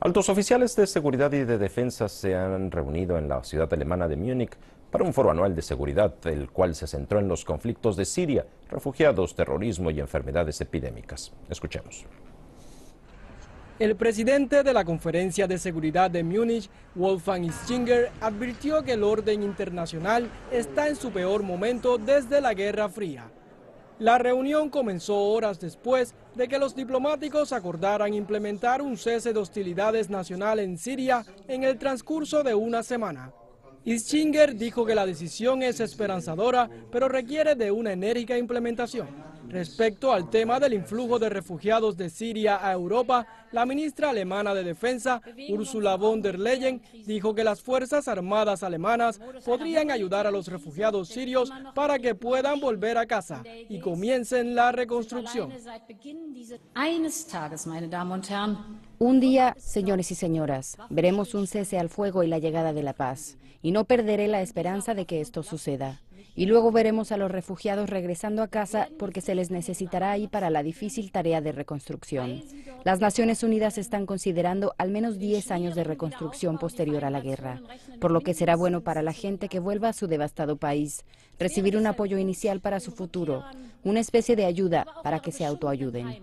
Altos oficiales de seguridad y de defensa se han reunido en la ciudad alemana de Múnich para un foro anual de seguridad, el cual se centró en los conflictos de Siria, refugiados, terrorismo y enfermedades epidémicas. Escuchemos. El presidente de la Conferencia de Seguridad de Múnich, Wolfgang Ischinger, advirtió que el orden internacional está en su peor momento desde la Guerra Fría. La reunión comenzó horas después de que los diplomáticos acordaran implementar un cese de hostilidades nacional en Siria en el transcurso de una semana. Ischinger dijo que la decisión es esperanzadora, pero requiere de una enérgica implementación. Respecto al tema del influjo de refugiados de Siria a Europa, la ministra alemana de Defensa, Ursula von der Leyen, dijo que las Fuerzas Armadas alemanas podrían ayudar a los refugiados sirios para que puedan volver a casa y comiencen la reconstrucción. Un día, señores y señoras, veremos un cese al fuego y la llegada de la paz, y no perderé la esperanza de que esto suceda. Y luego veremos a los refugiados regresando a casa porque se les necesitará ahí para la difícil tarea de reconstrucción. Las Naciones Unidas están considerando al menos 10 años de reconstrucción posterior a la guerra, por lo que será bueno para la gente que vuelva a su devastado país recibir un apoyo inicial para su futuro, una especie de ayuda para que se autoayuden.